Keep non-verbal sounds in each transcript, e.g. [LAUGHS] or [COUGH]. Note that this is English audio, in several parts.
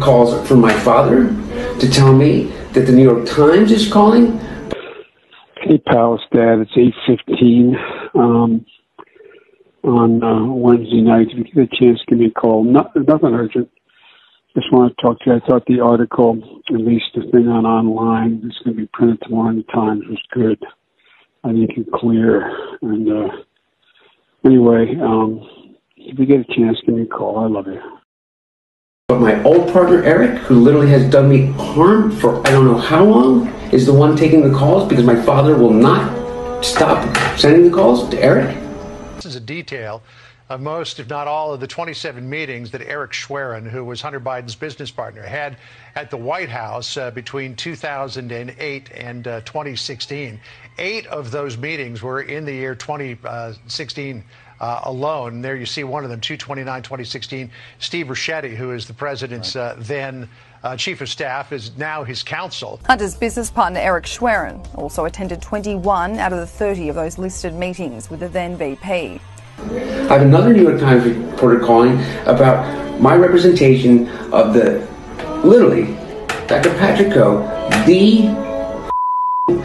calls from my father to tell me that the New York Times is calling. Hey, Palace Dad, it's 8.15 um, on uh, Wednesday night. If you get a chance, give me a call. Not, nothing urgent. Just want to talk to you. I thought the article, at least the thing on online, that's going to be printed tomorrow in the Times, was good. I think it's clear. And uh, anyway, um, if you get a chance, give me a call. I love you. But my old partner Eric, who literally has done me harm for I don't know how long, is the one taking the calls because my father will not stop sending the calls to Eric. This is a detail of most, if not all, of the 27 meetings that Eric Schwerin, who was Hunter Biden's business partner, had at the White House uh, between 2008 and uh, 2016. Eight of those meetings were in the year 2016 uh, alone. There you see one of them, 229 2016. Steve Ricchetti, who is the president's uh, then uh, chief of staff, is now his counsel. Hunter's business partner Eric Schwerin also attended 21 out of the 30 of those listed meetings with the then VP. I have another New York Times reporter calling about my representation of the, literally, Dr. Patrick Ho, the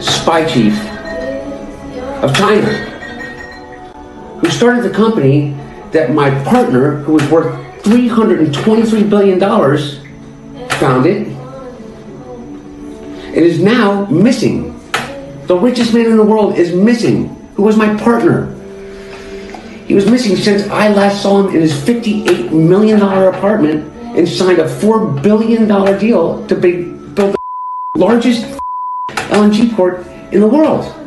[LAUGHS] spy chief of China who started the company that my partner, who was worth $323 billion, founded and is now missing. The richest man in the world is missing, who was my partner. He was missing since I last saw him in his $58 million apartment and signed a $4 billion deal to build the largest LNG port in the world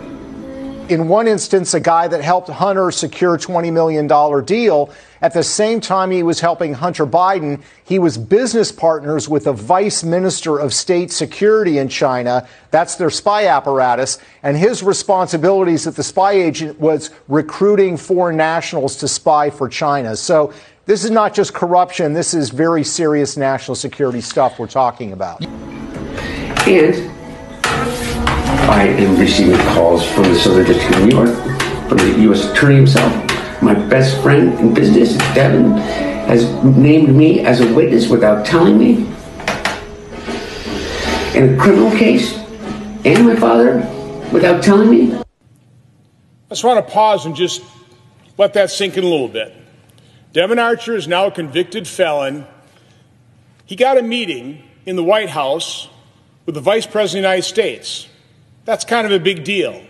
in one instance, a guy that helped Hunter secure a $20 million deal. At the same time he was helping Hunter Biden, he was business partners with the vice minister of state security in China. That's their spy apparatus. And his responsibilities at the spy agent was recruiting foreign nationals to spy for China. So this is not just corruption. This is very serious national security stuff we're talking about. And I am receiving calls from the Southern District of New York, from the U.S. Attorney himself. My best friend in business, Devon, has named me as a witness without telling me in a criminal case, and my father without telling me. I just want to pause and just let that sink in a little bit. Devon Archer is now a convicted felon. He got a meeting in the White House with the Vice President of the United States. That's kind of a big deal.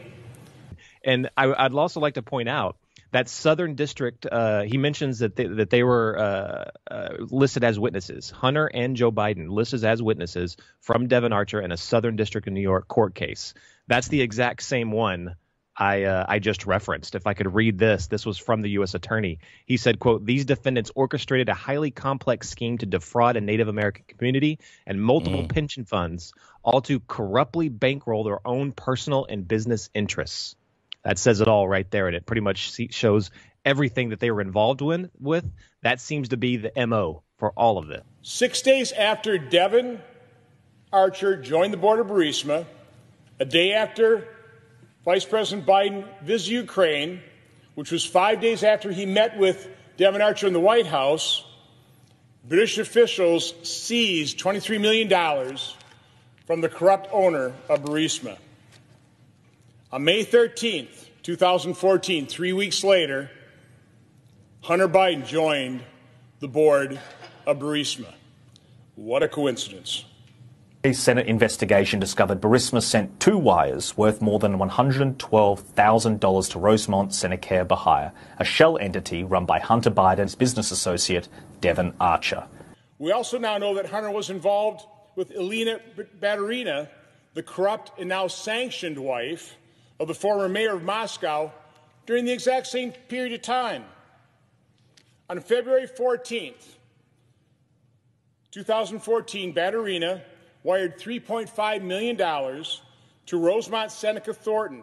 And I, would also like to point out that Southern District, uh, he mentions that they, that they were uh, uh, listed as witnesses. Hunter and Joe Biden listed as witnesses from Devon Archer in a Southern District of New York court case. That's the exact same one I uh, I just referenced. If I could read this, this was from the U.S. Attorney. He said, "quote These defendants orchestrated a highly complex scheme to defraud a Native American community and multiple mm. pension funds, all to corruptly bankroll their own personal and business interests." That says it all right there, and it pretty much shows everything that they were involved in, with. That seems to be the mo for all of this. Six days after Devon Archer joined the board of Burisma, a day after Vice President Biden visited Ukraine, which was five days after he met with Devon Archer in the White House. British officials seized $23 million from the corrupt owner of Burisma. On May 13th, 2014, three weeks later, Hunter Biden joined the board of Burisma. What a coincidence. A Senate investigation discovered Burisma sent two wires worth more than $112,000 to Rosemont Seneca Bohai, a shell entity run by Hunter Biden's business associate, Devon Archer. We also now know that Hunter was involved with Elena Baturina, the corrupt and now sanctioned wife of the former mayor of Moscow, during the exact same period of time. On February 14th, 2014, Baturina wired $3.5 million to Rosemont Seneca Thornton,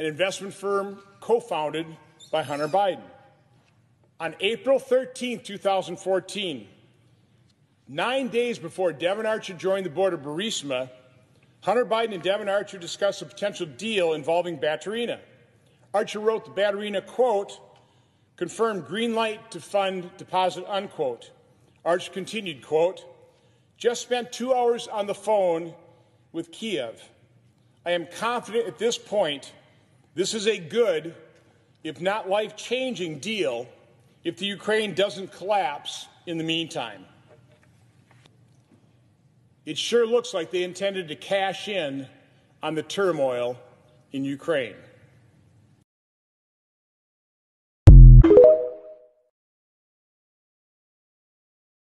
an investment firm co founded by Hunter Biden. On April 13, 2014, nine days before Devon Archer joined the board of Burisma, Hunter Biden and Devon Archer discussed a potential deal involving Baturina. Archer wrote the Baturina quote, confirmed green light to fund deposit, unquote. Archer continued, quote, just spent two hours on the phone with Kiev. I am confident at this point this is a good, if not life changing, deal if the Ukraine doesn't collapse in the meantime. It sure looks like they intended to cash in on the turmoil in Ukraine.